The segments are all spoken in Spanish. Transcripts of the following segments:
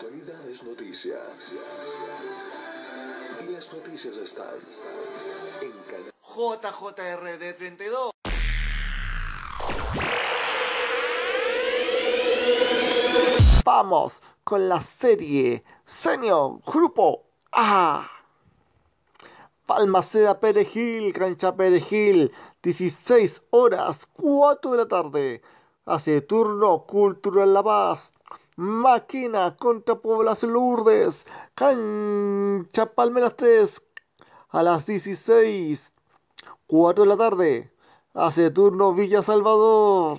actualidad es noticia. Y las noticias están en Canal JJRD 32. Vamos con la serie Senior Grupo A. Palmaceda Perejil, Cancha Perejil, 16 horas, 4 de la tarde. Hace turno Cultural La Paz. Máquina contra Población Lourdes. Cancha Palmeras 3. A las 16. 4 de la tarde. Hace turno Villa Salvador.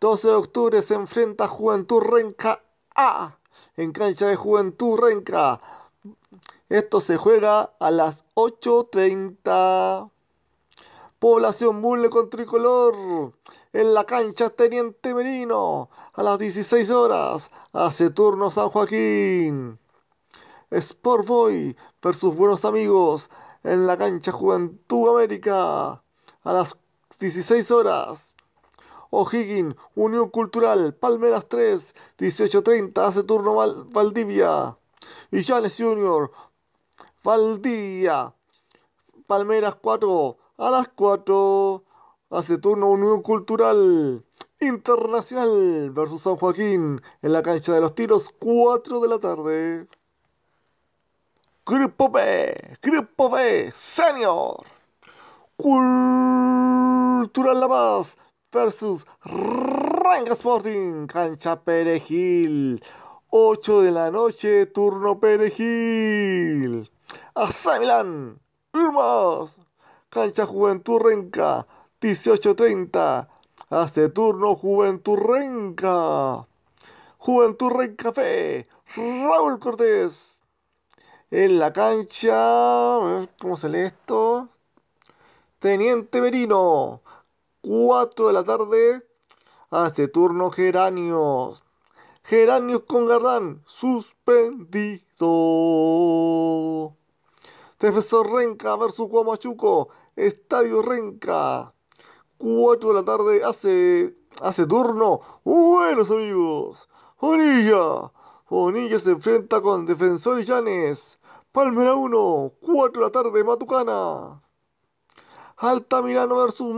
12 de octubre se enfrenta Juventud Renca A. En cancha de Juventud Renca. Esto se juega a las 8.30. Población Bulle con tricolor. En la cancha Teniente Merino. A las 16 horas. Hace turno San Joaquín. Sport Boy versus Buenos Amigos. En la cancha Juventud América. A las 16 horas. O'Higgins, Unión Cultural, Palmeras 3, 18.30, hace turno Valdivia. Y Janes Junior, Valdivia, Palmeras 4, a las 4, hace turno Unión Cultural Internacional versus San Joaquín en la cancha de los tiros, 4 de la tarde. Grupo B, Grupo B, Senior. Cultural La Paz versus Ranga Sporting, cancha Perejil. 8 de la noche, turno Perejil. AC Milán, Irmas, cancha Juventud Renca, 18.30. Hace turno Juventud Renca. Juventud Renca Fe, Raúl Cortés. En la cancha, ¿cómo se lee esto? Teniente Merino. 4 de la tarde. Hace turno Geranios. Geranios con Gardán. Suspendido. Defensor Renca versus Guamachuco. Estadio Renca. 4 de la tarde. Hace, hace turno. Buenos amigos. Bonilla. Bonilla se enfrenta con Defensor y Llanes. Palmera 1. 4 de la tarde. Matucana. Altamirano versus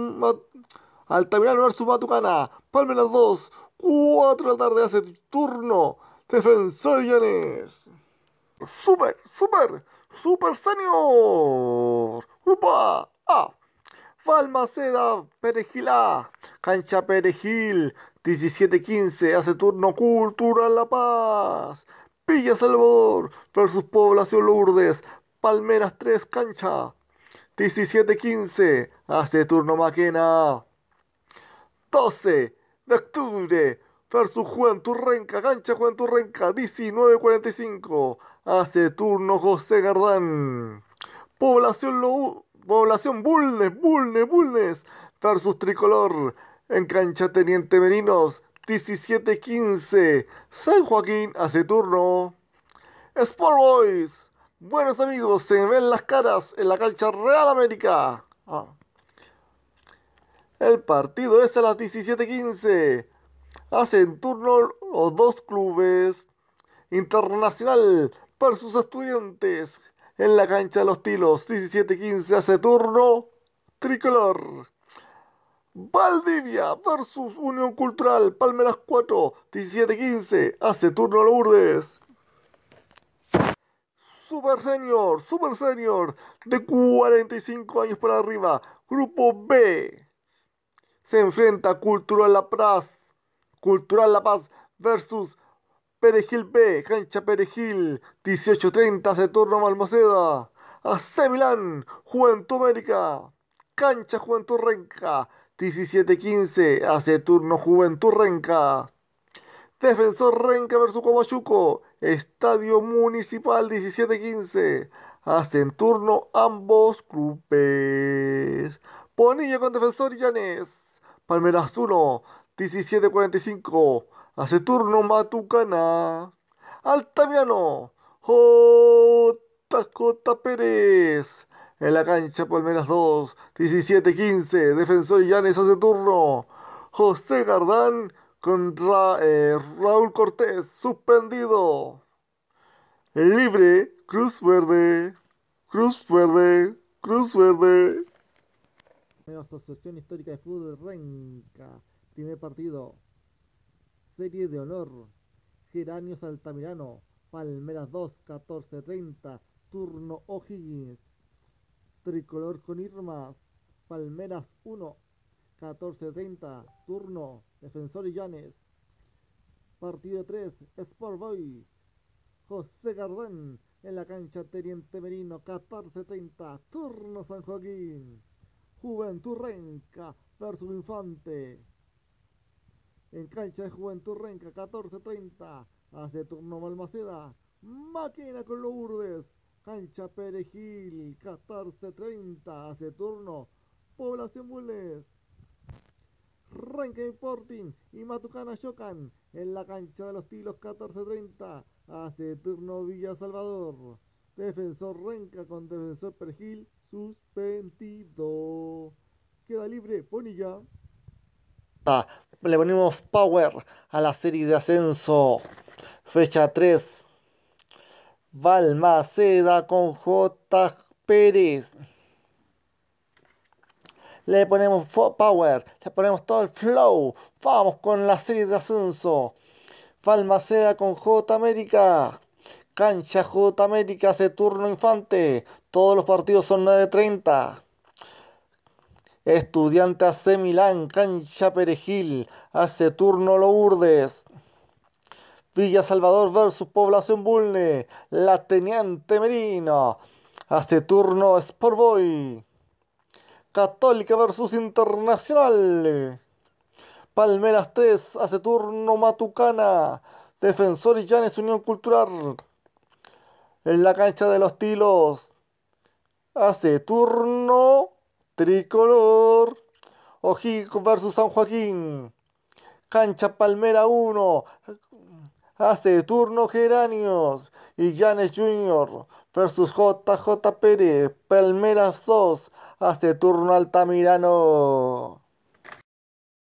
Altamirano versus Matucana. Palmeras 2. 4 de la tarde hace turno. Defensor Llanes. Super, super, super senior. Upa. A. Balmaceda Perejilá. Cancha Perejil. 17-15. Hace turno Cultural La Paz. Villa Salvador versus Población Lourdes. Palmeras 3 cancha. 17-15. Hace turno Maquena. 12 de octubre versus Juventud Renca. Cancha Juventud Renca. 19-45. Hace turno José Gardán. Población Lo Población Bulnes. Bulnes. Bulnes. Versus Tricolor. En cancha Teniente Merinos. 17-15. San Joaquín hace turno. Sport Boys. Buenos amigos, se ven las caras en la cancha Real América. Ah. El partido es a las 17:15. Hacen turno los dos clubes. Internacional versus Estudiantes. En la cancha de los Tilos. 17:15 hace turno. Tricolor. Valdivia versus Unión Cultural. Palmeras 4. 17:15 hace turno Lourdes. Super Senior, Super Senior, de 45 años para arriba, Grupo B. Se enfrenta Cultural La Paz, Cultural La Paz versus Perejil B, Cancha Perejil, 18.30, hace turno Malmaceda. AC Milán, Juventud América, Cancha Juventud Renca, 17.15, hace turno Juventud Renca. Defensor Renca versus Comachuco. Estadio Municipal 17-15. Hacen turno ambos clubes. Ponilla con Defensor Llanes. Palmeras 1. 17-45. Hace turno Matucana. Altaviano. JJ Pérez. En la cancha Palmeras 2. 17-15. Defensor Llanes hace turno. José Gardán contra eh, Raúl Cortés, suspendido. Libre, Cruz Verde, Cruz Verde, Cruz Verde. Asociación Histórica de Fútbol Renca, primer partido. Serie de honor. Geranios Altamirano, Palmeras 2, 14-30, turno O'Higgins. Tricolor con Irmas, Palmeras 1, 14-30, turno Defensor Illanes. Partido 3, Sport Boy, José Gardén en la cancha Teniente Merino, 14-30, turno San Joaquín. Juventud Renca versus Infante. En cancha de Juventud Renca, 14-30. Hace turno Malmaceda. Máquina con Lourdes. Cancha Perejil, 14-30. Hace turno Población Bulnes. Renca Importing y Matucana chocan en la cancha de los Tilos 14-30. Hace turno Villa Salvador. Defensor Renca con Defensor Perejil suspendido. Queda libre Bonilla. Le ponemos power a la serie de ascenso. Fecha 3. Valmaceda con J. Pérez. Le ponemos power, le ponemos todo el flow. Vamos con la serie de ascenso. Valmaceda con J. América. Cancha J América hace turno infante. Todos los partidos son 9.30. Estudiante AC Milán, cancha Perejil, hace turno Lourdes. Villa Salvador versus Población Bulne, La Teniente Merino, hace turno Sport Boy. Católica versus Internacional. Palmeras 3, hace turno Matucana. Defensor y Llanes Unión Cultural. En la cancha de los Tilos. Hace turno Tricolor. Ojico versus San Joaquín. Cancha Palmera 1. Hace turno Geranios. Y Janes Junior versus JJ Pérez. Palmeras 2. Hace turno Altamirano.